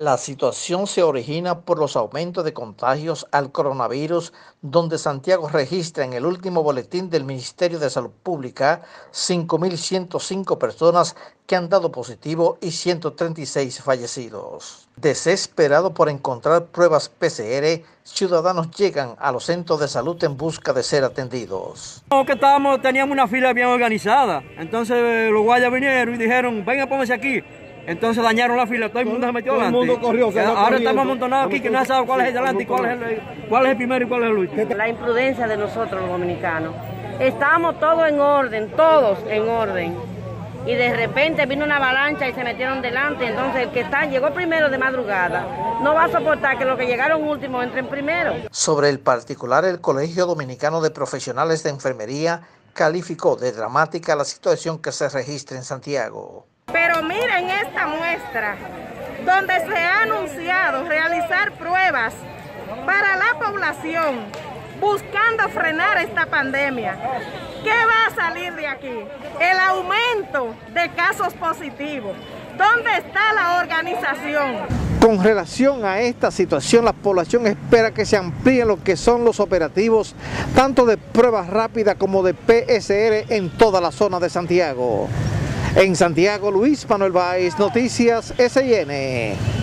La situación se origina por los aumentos de contagios al coronavirus, donde Santiago registra en el último boletín del Ministerio de Salud Pública 5.105 personas que han dado positivo y 136 fallecidos. Desesperado por encontrar pruebas PCR, ciudadanos llegan a los centros de salud en busca de ser atendidos. que estábamos, teníamos una fila bien organizada, entonces los guayas vinieron y dijeron, venga, póngase aquí. Entonces dañaron la fila, todo el mundo se metió todo adelante. El mundo corrió, se Ahora estamos amontonados aquí que no sabe cuál es el delante y cuál es el, cuál es el primero y cuál es el último. La imprudencia de nosotros los dominicanos. Estábamos todos en orden, todos en orden. Y de repente vino una avalancha y se metieron delante. Entonces el que está, llegó primero de madrugada no va a soportar que los que llegaron últimos entren primero. Sobre el particular, el Colegio Dominicano de Profesionales de Enfermería calificó de dramática la situación que se registra en Santiago. Pero miren esta muestra, donde se ha anunciado realizar pruebas para la población buscando frenar esta pandemia. ¿Qué va a salir de aquí? El aumento de casos positivos. ¿Dónde está la organización? Con relación a esta situación, la población espera que se amplíen lo que son los operativos, tanto de pruebas rápidas como de PSR en toda la zona de Santiago. En Santiago, Luis Manuel Báez, Noticias SN.